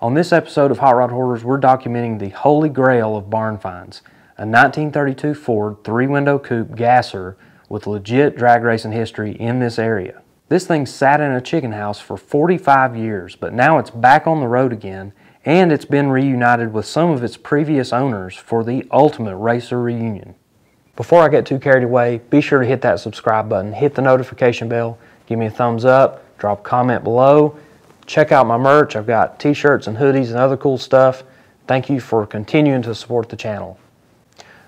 On this episode of Hot Rod Hoarders, we're documenting the holy grail of barn finds, a 1932 Ford three-window coupe gasser with legit drag racing history in this area. This thing sat in a chicken house for 45 years, but now it's back on the road again and it's been reunited with some of its previous owners for the ultimate racer reunion. Before I get too carried away, be sure to hit that subscribe button, hit the notification bell, give me a thumbs up, drop a comment below, check out my merch. I've got t-shirts and hoodies and other cool stuff. Thank you for continuing to support the channel.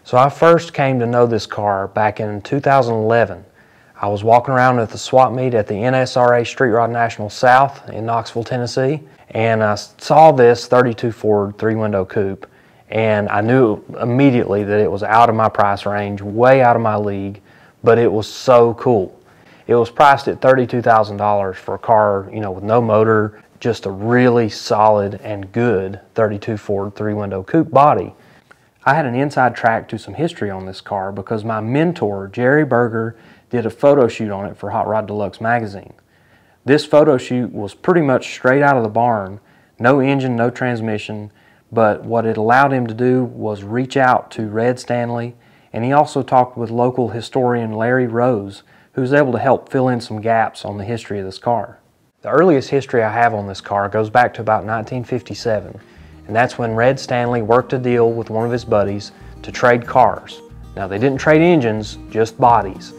So I first came to know this car back in 2011. I was walking around at the swap meet at the NSRA Street Rod National South in Knoxville, Tennessee, and I saw this 32 Ford three-window coupe, and I knew immediately that it was out of my price range, way out of my league, but it was so cool. It was priced at $32,000 for a car, you know, with no motor, just a really solid and good 32 Ford three-window coupe body. I had an inside track to some history on this car because my mentor, Jerry Berger, did a photo shoot on it for Hot Rod Deluxe magazine. This photo shoot was pretty much straight out of the barn, no engine, no transmission, but what it allowed him to do was reach out to Red Stanley, and he also talked with local historian Larry Rose, who was able to help fill in some gaps on the history of this car. The earliest history I have on this car goes back to about 1957, and that's when Red Stanley worked a deal with one of his buddies to trade cars. Now they didn't trade engines, just bodies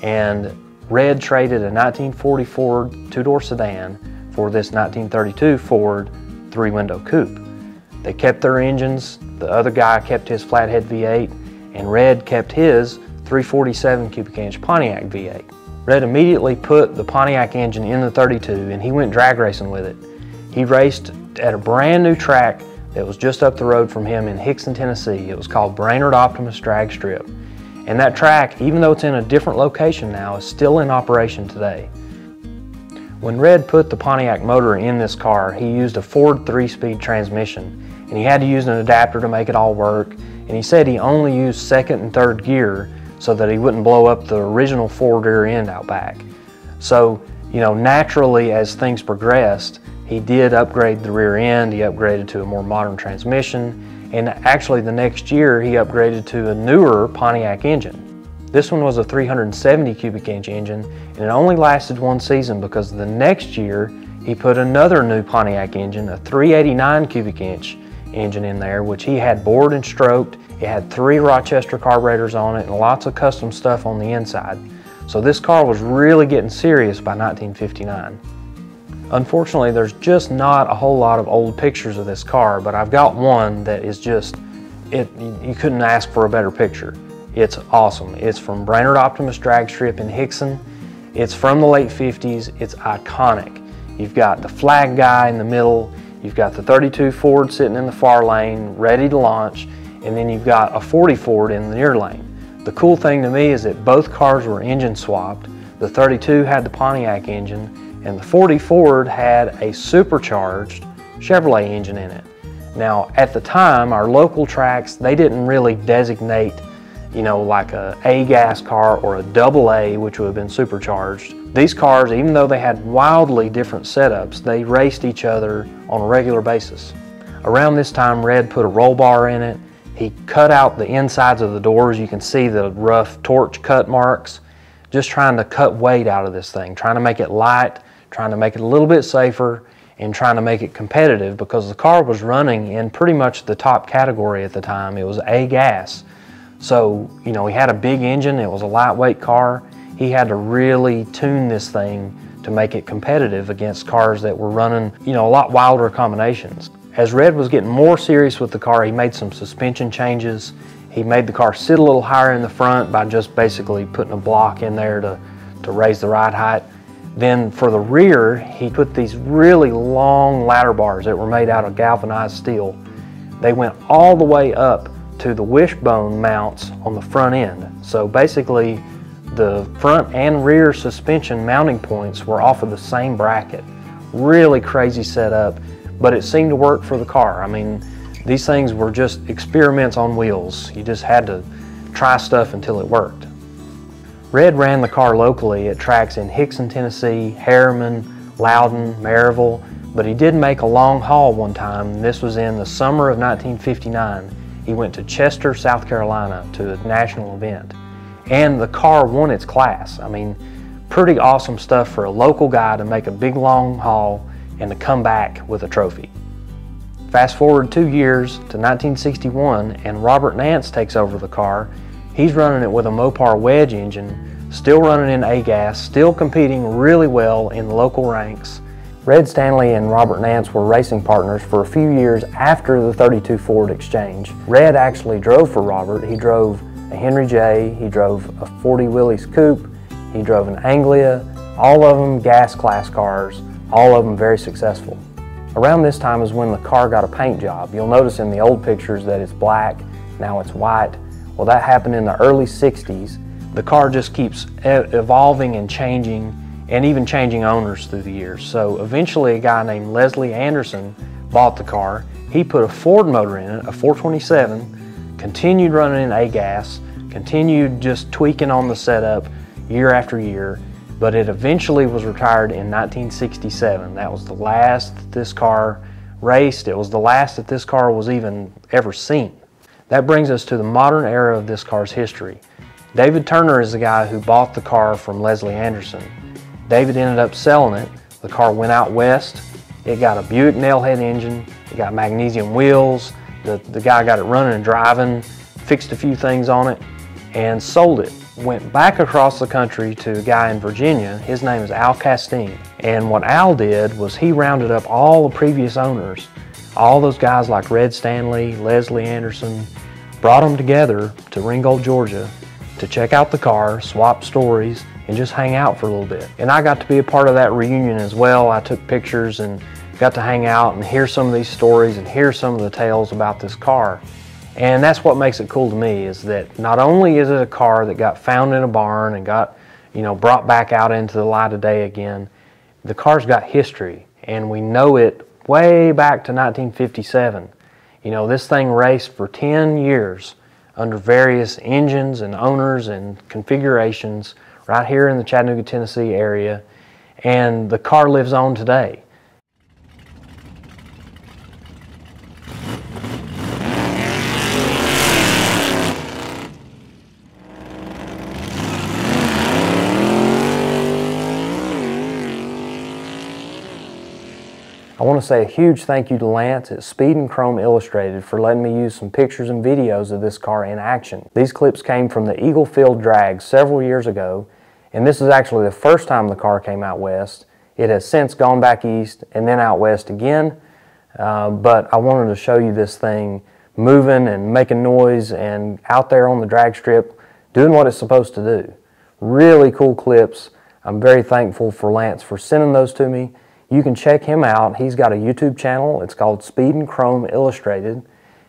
and Red traded a 1940 Ford two-door sedan for this 1932 Ford three-window coupe. They kept their engines, the other guy kept his flathead V8, and Red kept his 347 cubic inch Pontiac V8. Red immediately put the Pontiac engine in the 32 and he went drag racing with it. He raced at a brand new track that was just up the road from him in Hixson, Tennessee. It was called Brainerd Optimist Drag Strip. And that track, even though it's in a different location now, is still in operation today. When Red put the Pontiac motor in this car, he used a Ford 3-speed transmission, and he had to use an adapter to make it all work, and he said he only used second and third gear so that he wouldn't blow up the original Ford rear end out back. So, you know, naturally as things progressed, he did upgrade the rear end, he upgraded to a more modern transmission, and actually the next year he upgraded to a newer Pontiac engine. This one was a 370 cubic inch engine and it only lasted one season because the next year he put another new Pontiac engine, a 389 cubic inch engine in there, which he had bored and stroked. It had three Rochester carburetors on it and lots of custom stuff on the inside. So this car was really getting serious by 1959. Unfortunately, there's just not a whole lot of old pictures of this car, but I've got one that is just, it. you couldn't ask for a better picture. It's awesome. It's from Brainerd Optimist Drag Strip in Hixson. It's from the late 50s. It's iconic. You've got the flag guy in the middle. You've got the 32 Ford sitting in the far lane, ready to launch. And then you've got a 40 Ford in the near lane. The cool thing to me is that both cars were engine swapped. The 32 had the Pontiac engine and the 40 Ford had a supercharged Chevrolet engine in it. Now, at the time, our local tracks, they didn't really designate, you know, like a A gas car or a double A, which would have been supercharged. These cars, even though they had wildly different setups, they raced each other on a regular basis. Around this time, Red put a roll bar in it. He cut out the insides of the doors. You can see the rough torch cut marks. Just trying to cut weight out of this thing, trying to make it light trying to make it a little bit safer and trying to make it competitive because the car was running in pretty much the top category at the time. It was A gas. So, you know, he had a big engine, it was a lightweight car. He had to really tune this thing to make it competitive against cars that were running, you know, a lot wilder combinations. As Red was getting more serious with the car, he made some suspension changes. He made the car sit a little higher in the front by just basically putting a block in there to, to raise the ride height. Then for the rear, he put these really long ladder bars that were made out of galvanized steel. They went all the way up to the wishbone mounts on the front end. So basically, the front and rear suspension mounting points were off of the same bracket. Really crazy setup, but it seemed to work for the car. I mean, these things were just experiments on wheels. You just had to try stuff until it worked. Red ran the car locally at tracks in Hixson, Tennessee, Harriman, Loudon, Maryville, but he did make a long haul one time. This was in the summer of 1959. He went to Chester, South Carolina to a national event. And the car won its class. I mean, pretty awesome stuff for a local guy to make a big long haul and to come back with a trophy. Fast forward two years to 1961 and Robert Nance takes over the car. He's running it with a Mopar wedge engine, still running in A-gas, still competing really well in the local ranks. Red Stanley and Robert Nance were racing partners for a few years after the 32 Ford exchange. Red actually drove for Robert. He drove a Henry J, he drove a 40 Willys Coupe, he drove an Anglia, all of them gas class cars, all of them very successful. Around this time is when the car got a paint job. You'll notice in the old pictures that it's black, now it's white. Well, that happened in the early 60s. The car just keeps evolving and changing and even changing owners through the years. So eventually a guy named Leslie Anderson bought the car. He put a Ford motor in it, a 427, continued running in A-gas, continued just tweaking on the setup year after year, but it eventually was retired in 1967. That was the last that this car raced. It was the last that this car was even ever seen. That brings us to the modern era of this car's history. David Turner is the guy who bought the car from Leslie Anderson. David ended up selling it. The car went out west. It got a Buick nailhead engine. It got magnesium wheels. The, the guy got it running and driving, fixed a few things on it, and sold it. Went back across the country to a guy in Virginia. His name is Al Castine. And what Al did was he rounded up all the previous owners, all those guys like Red Stanley, Leslie Anderson, brought them together to Ringgold, Georgia to check out the car, swap stories, and just hang out for a little bit. And I got to be a part of that reunion as well. I took pictures and got to hang out and hear some of these stories and hear some of the tales about this car. And that's what makes it cool to me is that not only is it a car that got found in a barn and got, you know, brought back out into the light of day again, the car's got history and we know it way back to 1957. You know, this thing raced for 10 years under various engines and owners and configurations right here in the Chattanooga, Tennessee area, and the car lives on today. I want to say a huge thank you to Lance at Speed and Chrome Illustrated for letting me use some pictures and videos of this car in action. These clips came from the Eagle Field Drag several years ago and this is actually the first time the car came out west. It has since gone back east and then out west again. Uh, but I wanted to show you this thing moving and making noise and out there on the drag strip doing what it's supposed to do. Really cool clips. I'm very thankful for Lance for sending those to me. You can check him out. He's got a YouTube channel. It's called Speed and Chrome Illustrated.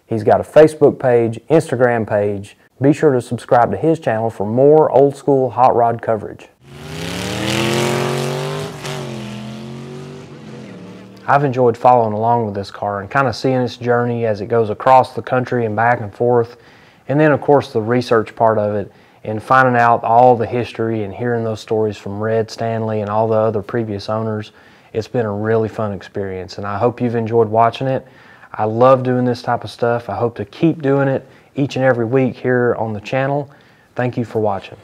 He's got a Facebook page, Instagram page, be sure to subscribe to his channel for more old school hot rod coverage. I've enjoyed following along with this car and kind of seeing its journey as it goes across the country and back and forth. And then of course the research part of it and finding out all the history and hearing those stories from Red Stanley and all the other previous owners. It's been a really fun experience and I hope you've enjoyed watching it. I love doing this type of stuff. I hope to keep doing it each and every week here on the channel. Thank you for watching.